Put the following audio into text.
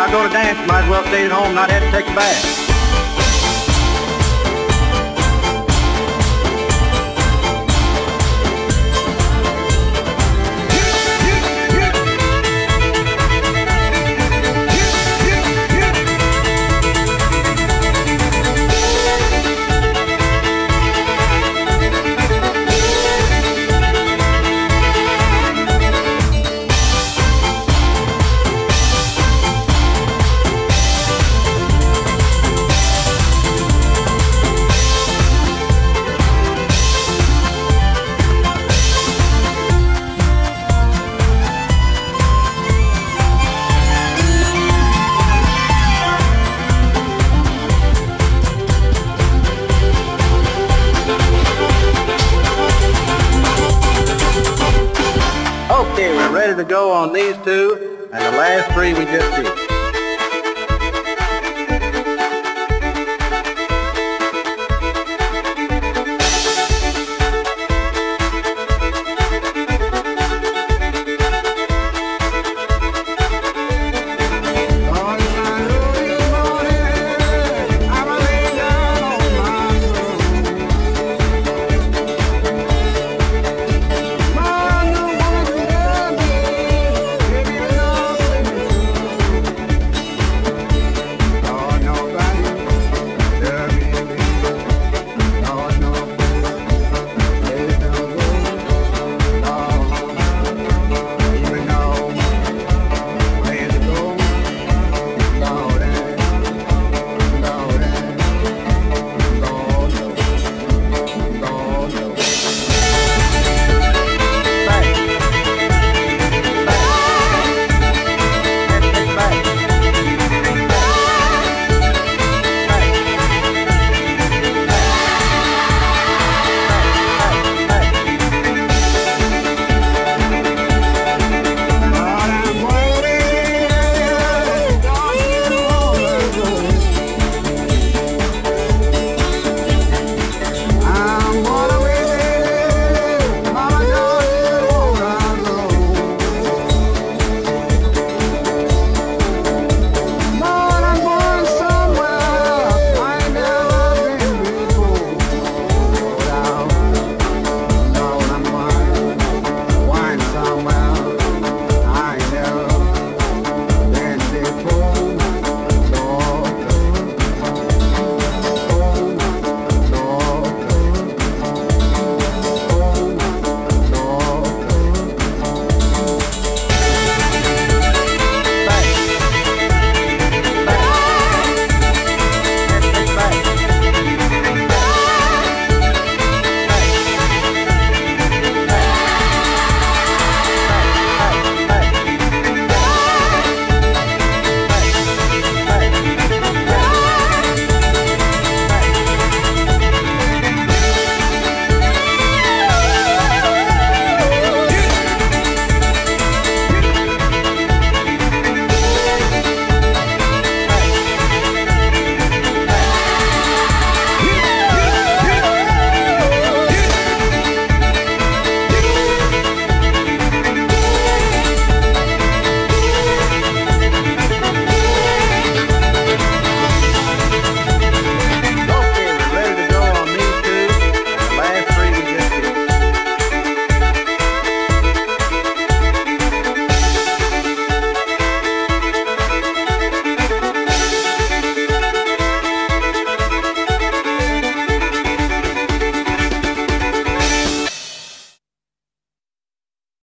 not going to dance, might as well stay at home, not have to take a bath. To go on these two and the last three we just did.